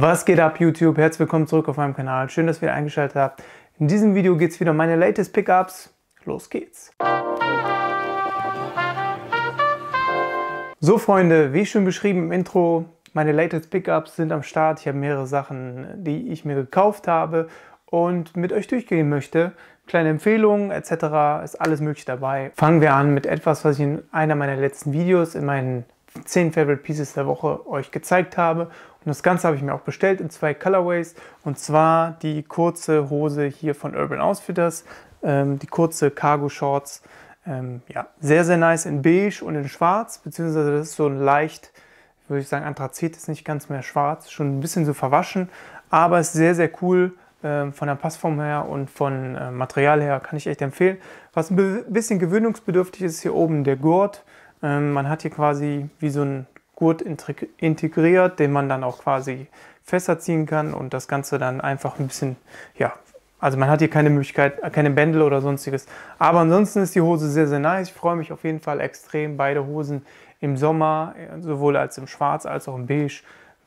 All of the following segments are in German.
Was geht ab YouTube? Herzlich willkommen zurück auf meinem Kanal. Schön, dass ihr eingeschaltet habt. In diesem Video geht es wieder um meine latest Pickups. Los geht's! So Freunde, wie schon beschrieben im Intro, meine latest Pickups sind am Start. Ich habe mehrere Sachen, die ich mir gekauft habe und mit euch durchgehen möchte. Kleine Empfehlungen etc. ist alles möglich dabei. Fangen wir an mit etwas, was ich in einer meiner letzten Videos in meinen 10 Favorite Pieces der Woche euch gezeigt habe. Und das Ganze habe ich mir auch bestellt in zwei Colorways. Und zwar die kurze Hose hier von Urban Outfitters, ähm, die kurze Cargo Shorts. Ähm, ja, sehr, sehr nice in beige und in schwarz, beziehungsweise das ist so ein leicht, würde ich sagen, Anthrazit ist nicht ganz mehr schwarz, schon ein bisschen so verwaschen, aber ist sehr, sehr cool ähm, von der Passform her und von äh, Material her kann ich echt empfehlen. Was ein bisschen gewöhnungsbedürftig ist, hier oben der Gurt. Ähm, man hat hier quasi wie so ein Gurt integriert, den man dann auch quasi fester ziehen kann und das Ganze dann einfach ein bisschen, ja, also man hat hier keine Möglichkeit, keine Bändel oder sonstiges. Aber ansonsten ist die Hose sehr, sehr nice. Ich freue mich auf jeden Fall extrem, beide Hosen im Sommer, sowohl als im Schwarz als auch im Beige,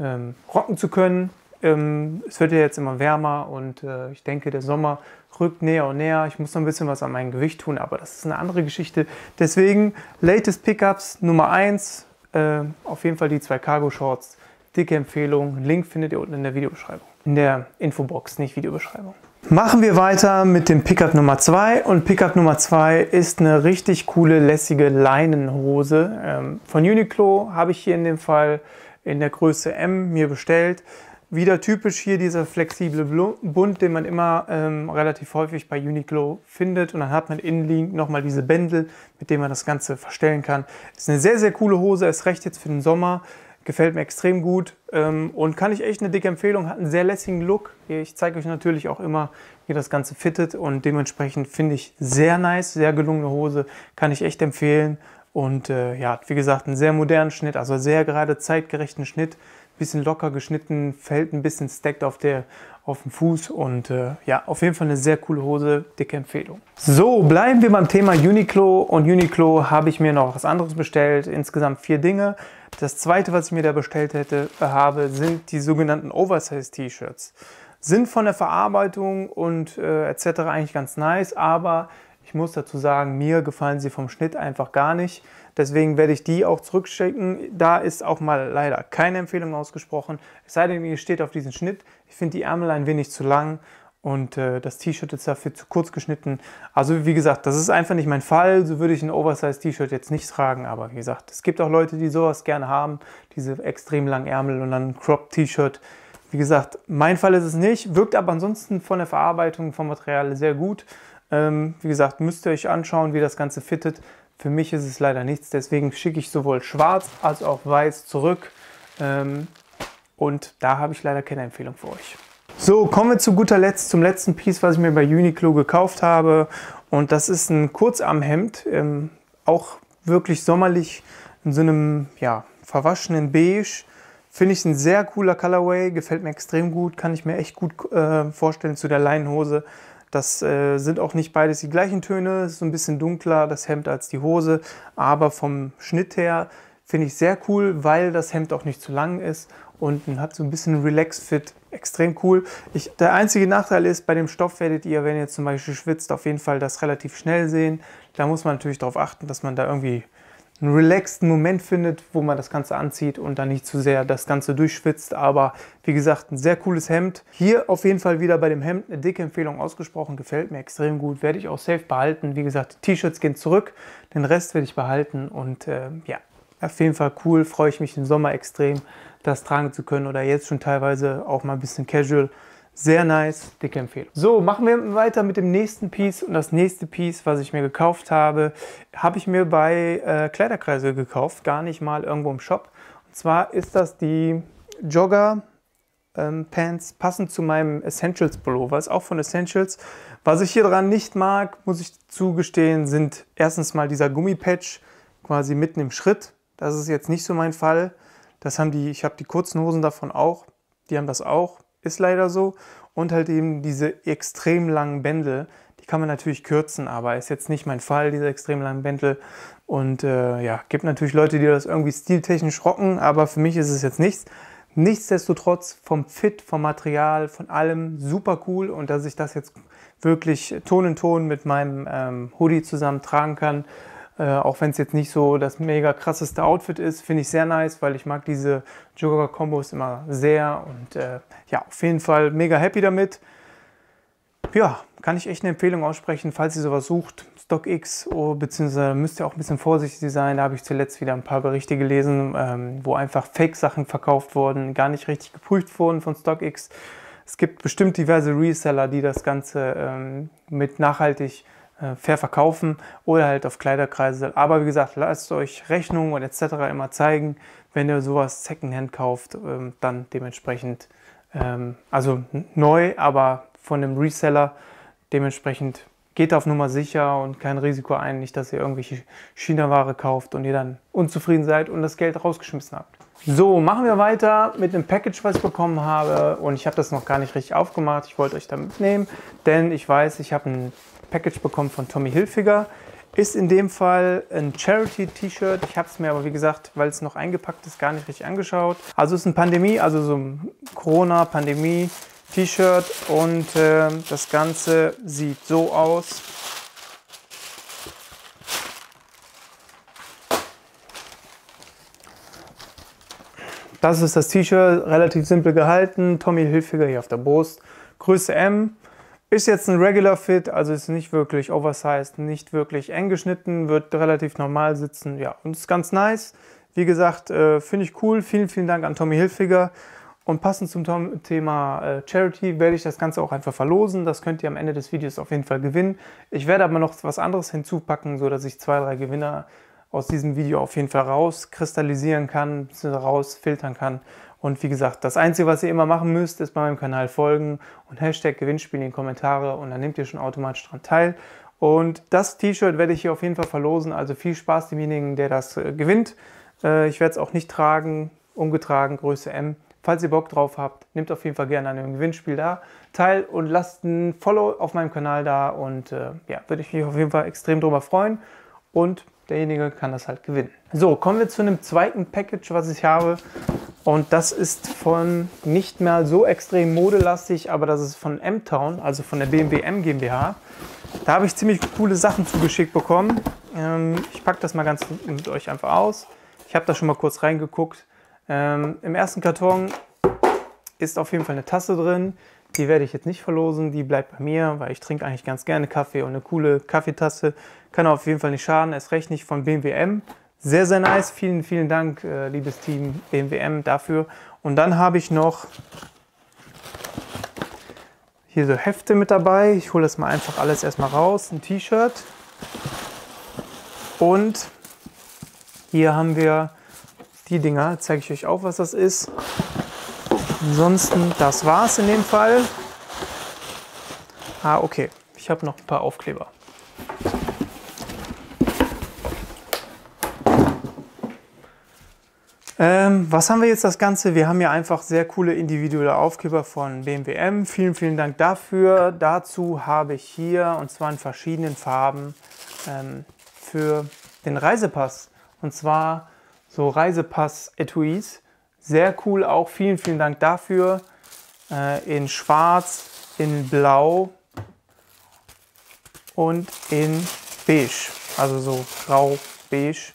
ähm, rocken zu können. Ähm, es wird ja jetzt immer wärmer und äh, ich denke, der Sommer rückt näher und näher. Ich muss noch ein bisschen was an meinem Gewicht tun, aber das ist eine andere Geschichte. Deswegen, latest Pickups Nummer 1, äh, auf jeden Fall die zwei Cargo Shorts. Dicke Empfehlung. Link findet ihr unten in der Videobeschreibung. In der Infobox, nicht Videobeschreibung. Machen wir weiter mit dem Pickup Nummer 2 und Pickup Nummer 2 ist eine richtig coole, lässige Leinenhose. Ähm, von Uniqlo habe ich hier in dem Fall in der Größe M mir bestellt. Wieder typisch hier dieser flexible Bund, den man immer ähm, relativ häufig bei Uniqlo findet. Und dann hat man innenliegend nochmal diese Bändel, mit denen man das Ganze verstellen kann. Ist eine sehr, sehr coole Hose, ist recht jetzt für den Sommer. Gefällt mir extrem gut ähm, und kann ich echt eine dicke Empfehlung. Hat einen sehr lässigen Look. Ich zeige euch natürlich auch immer, wie das Ganze fittet und dementsprechend finde ich sehr nice, sehr gelungene Hose. Kann ich echt empfehlen. Und äh, ja, wie gesagt, einen sehr modernen Schnitt, also sehr gerade zeitgerechten Schnitt bisschen locker geschnitten, fällt ein bisschen stacked auf, der, auf dem Fuß und äh, ja, auf jeden Fall eine sehr coole Hose, dicke Empfehlung. So, bleiben wir beim Thema Uniqlo und Uniqlo habe ich mir noch was anderes bestellt, insgesamt vier Dinge. Das zweite, was ich mir da bestellt hätte, habe, sind die sogenannten Oversize T-Shirts. Sind von der Verarbeitung und äh, etc. eigentlich ganz nice, aber muss dazu sagen, mir gefallen sie vom Schnitt einfach gar nicht. Deswegen werde ich die auch zurückschicken. Da ist auch mal leider keine Empfehlung ausgesprochen. Es sei denn, ihr steht auf diesen Schnitt. Ich finde die Ärmel ein wenig zu lang und äh, das T-Shirt ist dafür zu kurz geschnitten. Also wie gesagt, das ist einfach nicht mein Fall. So würde ich ein Oversize-T-Shirt jetzt nicht tragen. Aber wie gesagt, es gibt auch Leute, die sowas gerne haben. Diese extrem langen Ärmel und dann ein Crop-T-Shirt. Wie gesagt, mein Fall ist es nicht. Wirkt aber ansonsten von der Verarbeitung vom Material sehr gut. Ähm, wie gesagt, müsst ihr euch anschauen, wie das Ganze fittet. Für mich ist es leider nichts, deswegen schicke ich sowohl schwarz als auch weiß zurück. Ähm, und da habe ich leider keine Empfehlung für euch. So, kommen wir zu guter Letzt zum letzten Piece, was ich mir bei Uniqlo gekauft habe. Und das ist ein Kurzarmhemd, ähm, auch wirklich sommerlich in so einem ja, verwaschenen Beige. Finde ich ein sehr cooler Colorway, gefällt mir extrem gut, kann ich mir echt gut äh, vorstellen zu der Leinenhose. Das äh, sind auch nicht beides die gleichen Töne, es ist so ein bisschen dunkler das Hemd als die Hose, aber vom Schnitt her finde ich sehr cool, weil das Hemd auch nicht zu lang ist und hat so ein bisschen Relax Fit, extrem cool. Ich, der einzige Nachteil ist, bei dem Stoff werdet ihr, wenn ihr zum Beispiel schwitzt, auf jeden Fall das relativ schnell sehen. Da muss man natürlich darauf achten, dass man da irgendwie einen relaxten Moment findet, wo man das Ganze anzieht und dann nicht zu sehr das Ganze durchschwitzt. Aber wie gesagt, ein sehr cooles Hemd. Hier auf jeden Fall wieder bei dem Hemd eine dicke Empfehlung ausgesprochen. Gefällt mir extrem gut. Werde ich auch safe behalten. Wie gesagt, T-Shirts gehen zurück. Den Rest werde ich behalten. Und äh, ja, auf jeden Fall cool. Freue ich mich im Sommer extrem, das tragen zu können. Oder jetzt schon teilweise auch mal ein bisschen casual. Sehr nice, dicke Empfehlung. So, machen wir weiter mit dem nächsten Piece. Und das nächste Piece, was ich mir gekauft habe, habe ich mir bei äh, Kleiderkreise gekauft, gar nicht mal irgendwo im Shop. Und zwar ist das die Jogger ähm, Pants, passend zu meinem Essentials Pullover. Ist auch von Essentials. Was ich hier dran nicht mag, muss ich zugestehen, sind erstens mal dieser Gummipatch quasi mitten im Schritt. Das ist jetzt nicht so mein Fall. Das haben die, ich habe die kurzen Hosen davon auch. Die haben das auch ist leider so. Und halt eben diese extrem langen Bändel, die kann man natürlich kürzen, aber ist jetzt nicht mein Fall, diese extrem langen Bändel. Und äh, ja, gibt natürlich Leute, die das irgendwie stiltechnisch rocken, aber für mich ist es jetzt nichts. Nichtsdestotrotz vom Fit, vom Material, von allem super cool und dass ich das jetzt wirklich Ton in Ton mit meinem ähm, Hoodie zusammen tragen kann, äh, auch wenn es jetzt nicht so das mega krasseste Outfit ist, finde ich sehr nice, weil ich mag diese Jogger-Kombos immer sehr und äh, ja, auf jeden Fall mega happy damit. Ja, kann ich echt eine Empfehlung aussprechen, falls ihr sowas sucht. StockX, oh, beziehungsweise müsst ihr auch ein bisschen vorsichtig sein. Da habe ich zuletzt wieder ein paar Berichte gelesen, ähm, wo einfach Fake-Sachen verkauft wurden, gar nicht richtig geprüft wurden von StockX. Es gibt bestimmt diverse Reseller, die das Ganze ähm, mit nachhaltig fair verkaufen oder halt auf Kleiderkreise. Aber wie gesagt, lasst euch Rechnungen und etc. immer zeigen, wenn ihr sowas Secondhand kauft, ähm, dann dementsprechend, ähm, also neu, aber von einem Reseller. Dementsprechend geht auf Nummer sicher und kein Risiko ein, nicht, dass ihr irgendwelche China-Ware kauft und ihr dann unzufrieden seid und das Geld rausgeschmissen habt. So, machen wir weiter mit dem Package, was ich bekommen habe. Und ich habe das noch gar nicht richtig aufgemacht. Ich wollte euch da mitnehmen, denn ich weiß, ich habe ein Package bekommen von Tommy Hilfiger. Ist in dem Fall ein Charity-T-Shirt. Ich habe es mir aber, wie gesagt, weil es noch eingepackt ist, gar nicht richtig angeschaut. Also ist ein Pandemie, also so ein Corona-Pandemie T-Shirt und äh, das Ganze sieht so aus. Das ist das T-Shirt, relativ simpel gehalten. Tommy Hilfiger hier auf der Brust. Größe M. Ist jetzt ein Regular Fit, also ist nicht wirklich oversized, nicht wirklich eng geschnitten, wird relativ normal sitzen. Ja, und ist ganz nice. Wie gesagt, äh, finde ich cool. Vielen, vielen Dank an Tommy Hilfiger. Und passend zum Thema äh, Charity werde ich das Ganze auch einfach verlosen. Das könnt ihr am Ende des Videos auf jeden Fall gewinnen. Ich werde aber noch was anderes hinzupacken, sodass ich zwei, drei Gewinner aus diesem Video auf jeden Fall rauskristallisieren kann, rausfiltern kann. Und wie gesagt, das Einzige, was ihr immer machen müsst, ist bei meinem Kanal folgen und Hashtag Gewinnspiel in die Kommentare und dann nehmt ihr schon automatisch daran teil. Und das T-Shirt werde ich hier auf jeden Fall verlosen. Also viel Spaß demjenigen, der das äh, gewinnt. Äh, ich werde es auch nicht tragen, umgetragen, Größe M. Falls ihr Bock drauf habt, nehmt auf jeden Fall gerne an dem Gewinnspiel da teil und lasst ein Follow auf meinem Kanal da und äh, ja, würde ich mich auf jeden Fall extrem drüber freuen und derjenige kann das halt gewinnen. So, kommen wir zu einem zweiten Package, was ich habe und das ist von nicht mehr so extrem modelastig, aber das ist von M-Town, also von der BMW M GmbH. Da habe ich ziemlich coole Sachen zugeschickt bekommen. Ähm, ich packe das mal ganz mit euch einfach aus. Ich habe da schon mal kurz reingeguckt. Ähm, Im ersten Karton ist auf jeden Fall eine Tasse drin. Die werde ich jetzt nicht verlosen, die bleibt bei mir, weil ich trinke eigentlich ganz gerne Kaffee und eine coole Kaffeetasse kann auf jeden Fall nicht schaden, erst recht nicht von BMWM. Sehr, sehr nice. Vielen, vielen Dank, äh, liebes Team BMWM, dafür. Und dann habe ich noch hier so Hefte mit dabei. Ich hole das mal einfach alles erstmal raus. Ein T-Shirt. Und hier haben wir die Dinger. Zeige ich euch auch, was das ist. Ansonsten, das war's in dem Fall. Ah, okay. Ich habe noch ein paar Aufkleber. Ähm, was haben wir jetzt das Ganze? Wir haben ja einfach sehr coole individuelle Aufkleber von BMWM. Vielen, vielen Dank dafür. Dazu habe ich hier, und zwar in verschiedenen Farben, ähm, für den Reisepass. Und zwar so Reisepass-Etuis. Sehr cool auch. Vielen, vielen Dank dafür. Äh, in schwarz, in blau und in beige. Also so grau-beige.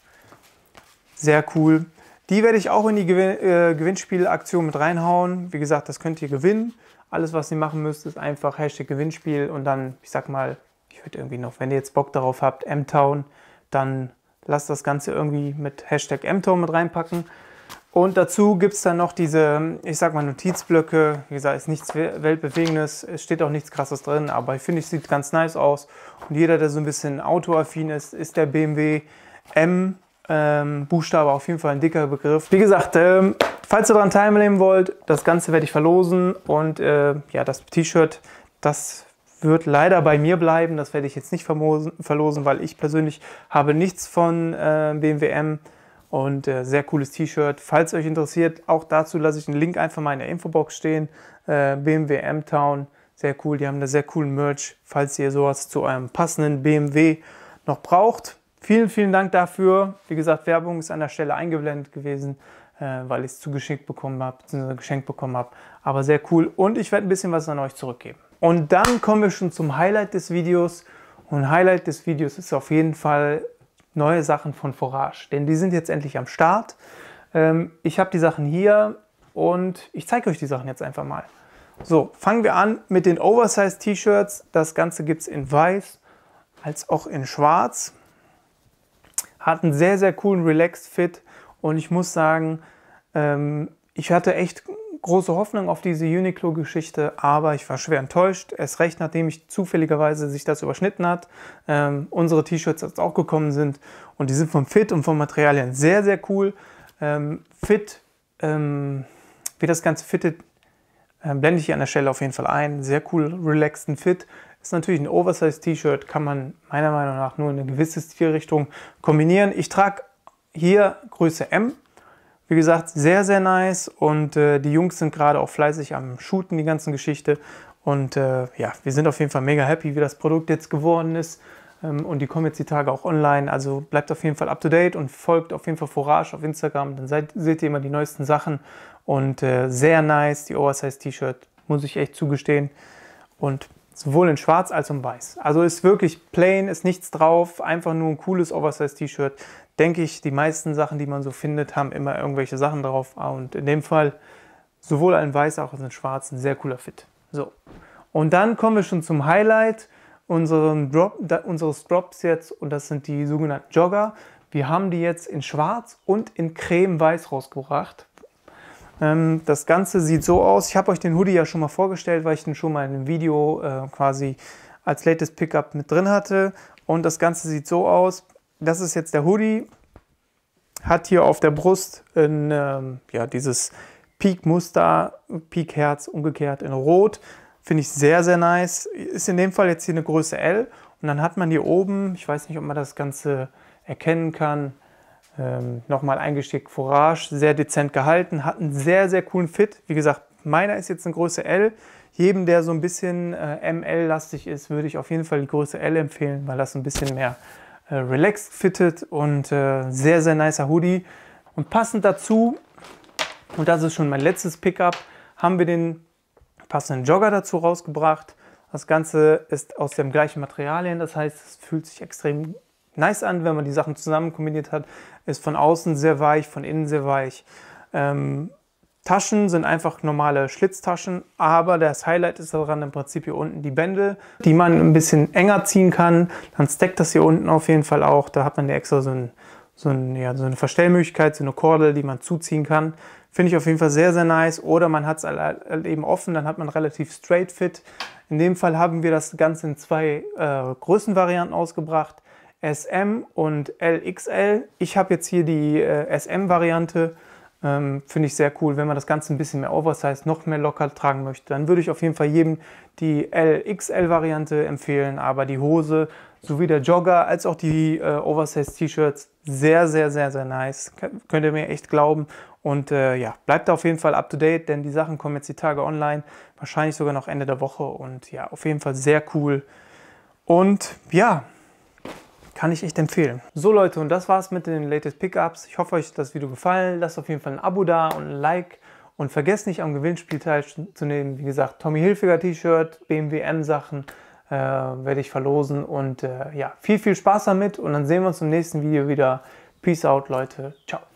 Sehr cool. Die werde ich auch in die Gewinn äh, Gewinnspielaktion mit reinhauen. Wie gesagt, das könnt ihr gewinnen. Alles, was ihr machen müsst, ist einfach Hashtag Gewinnspiel und dann, ich sag mal, ich würde irgendwie noch, wenn ihr jetzt Bock darauf habt, M-Town, dann lasst das Ganze irgendwie mit Hashtag MTOM mit reinpacken. Und dazu gibt es dann noch diese, ich sag mal, Notizblöcke. Wie gesagt, ist nichts Weltbewegendes, es steht auch nichts krasses drin, aber ich finde, es sieht ganz nice aus. Und jeder, der so ein bisschen autoaffin ist, ist der BMW M ähm, Buchstabe auf jeden Fall ein dicker Begriff. Wie gesagt, ähm, falls ihr daran teilnehmen wollt, das Ganze werde ich verlosen und äh, ja, das T-Shirt, das wird leider bei mir bleiben. Das werde ich jetzt nicht verlosen, weil ich persönlich habe nichts von äh, BMW und äh, sehr cooles T-Shirt. Falls euch interessiert, auch dazu lasse ich einen Link einfach mal in der Infobox stehen. Äh, BMW M-Town, sehr cool. Die haben da sehr coolen Merch, falls ihr sowas zu eurem passenden BMW noch braucht. Vielen, vielen Dank dafür. Wie gesagt, Werbung ist an der Stelle eingeblendet gewesen. äh, weil ich es zugeschickt bekommen habe, beziehungsweise geschenkt bekommen habe. Aber sehr cool und ich werde ein bisschen was an euch zurückgeben. Und dann kommen wir schon zum Highlight des Videos. Und Highlight des Videos ist auf jeden Fall neue Sachen von Forage, denn die sind jetzt endlich am Start. Ähm, ich habe die Sachen hier und ich zeige euch die Sachen jetzt einfach mal. So, fangen wir an mit den Oversize T-Shirts. Das Ganze gibt es in weiß als auch in schwarz. Hat einen sehr, sehr coolen Relaxed Fit und ich muss sagen, ähm, ich hatte echt große Hoffnung auf diese Uniqlo-Geschichte, aber ich war schwer enttäuscht. Erst recht, nachdem ich zufälligerweise sich das überschnitten hat. Ähm, unsere T-Shirts jetzt auch gekommen sind und die sind vom Fit und vom Materialien sehr, sehr cool. Ähm, Fit, ähm, wie das Ganze fittet, äh, blende ich hier an der Stelle auf jeden Fall ein. Sehr cool, relaxten Fit. Ist natürlich ein Oversize-T-Shirt, kann man meiner Meinung nach nur in eine gewisse Stilrichtung kombinieren. Ich trage hier Größe M. Wie gesagt, sehr, sehr nice und äh, die Jungs sind gerade auch fleißig am Shooten, die ganzen Geschichte. Und äh, ja, wir sind auf jeden Fall mega happy, wie das Produkt jetzt geworden ist. Ähm, und die kommen jetzt die Tage auch online. Also bleibt auf jeden Fall up to date und folgt auf jeden Fall Forage auf Instagram. Dann seid, seht ihr immer die neuesten Sachen. Und äh, sehr nice, die Oversize T-Shirt, muss ich echt zugestehen. Und sowohl in schwarz als auch in weiß. Also ist wirklich plain, ist nichts drauf, einfach nur ein cooles Oversize T-Shirt. Denke ich, die meisten Sachen, die man so findet, haben immer irgendwelche Sachen drauf. Und in dem Fall sowohl ein weiß als auch in schwarz ein sehr cooler Fit. So. Und dann kommen wir schon zum Highlight Drop, unseres Drops jetzt und das sind die sogenannten Jogger. Wir haben die jetzt in schwarz und in creme-weiß rausgebracht. Ähm, das Ganze sieht so aus. Ich habe euch den Hoodie ja schon mal vorgestellt, weil ich den schon mal in einem Video äh, quasi als latest Pickup mit drin hatte. Und das Ganze sieht so aus. Das ist jetzt der Hoodie. Hat hier auf der Brust ein, ähm, ja, dieses Peak-Muster, Peak-Herz umgekehrt in Rot. Finde ich sehr, sehr nice. Ist in dem Fall jetzt hier eine Größe L. Und dann hat man hier oben, ich weiß nicht, ob man das Ganze erkennen kann, ähm, nochmal eingestickt Forage, sehr dezent gehalten, hat einen sehr, sehr coolen Fit. Wie gesagt, meiner ist jetzt eine Größe L. Jedem, der so ein bisschen äh, ML-lastig ist, würde ich auf jeden Fall die Größe L empfehlen, weil das ein bisschen mehr äh, relaxed fittet und äh, sehr, sehr nicer Hoodie. Und passend dazu, und das ist schon mein letztes Pickup, haben wir den passenden Jogger dazu rausgebracht. Das Ganze ist aus dem gleichen Materialien, das heißt, es fühlt sich extrem nice an, wenn man die Sachen zusammen kombiniert hat. Ist von außen sehr weich, von innen sehr weich. Ähm, Taschen sind einfach normale Schlitztaschen, aber das Highlight ist daran im Prinzip hier unten die Bändel, die man ein bisschen enger ziehen kann. Dann steckt das hier unten auf jeden Fall auch. Da hat man ja extra so, ein, so, ein, ja, so eine Verstellmöglichkeit, so eine Kordel, die man zuziehen kann. Finde ich auf jeden Fall sehr, sehr nice. Oder man hat es eben offen, dann hat man relativ straight fit. In dem Fall haben wir das Ganze in zwei äh, Größenvarianten ausgebracht. SM und LXL. Ich habe jetzt hier die äh, SM-Variante. Ähm, Finde ich sehr cool, wenn man das Ganze ein bisschen mehr Oversize, noch mehr locker tragen möchte. Dann würde ich auf jeden Fall jedem die LXL-Variante empfehlen. Aber die Hose sowie der Jogger als auch die äh, Oversize-T-Shirts sehr, sehr, sehr, sehr nice. Könnt ihr mir echt glauben. Und äh, ja, bleibt da auf jeden Fall up to date, denn die Sachen kommen jetzt die Tage online. Wahrscheinlich sogar noch Ende der Woche. Und ja, auf jeden Fall sehr cool. Und ja, kann ich echt empfehlen. So Leute, und das war's mit den latest Pickups. Ich hoffe, euch hat das Video gefallen. Lasst auf jeden Fall ein Abo da und ein Like. Und vergesst nicht am Gewinnspiel teilzunehmen. Wie gesagt, Tommy Hilfiger T-Shirt, BMW M-Sachen äh, werde ich verlosen. Und äh, ja, viel, viel Spaß damit. Und dann sehen wir uns im nächsten Video wieder. Peace out, Leute. Ciao.